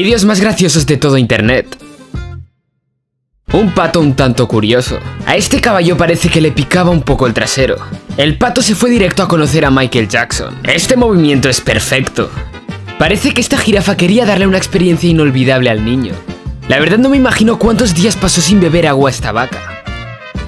Vídeos más graciosos de todo internet. Un pato un tanto curioso. A este caballo parece que le picaba un poco el trasero. El pato se fue directo a conocer a Michael Jackson. Este movimiento es perfecto. Parece que esta jirafa quería darle una experiencia inolvidable al niño. La verdad no me imagino cuántos días pasó sin beber agua esta vaca.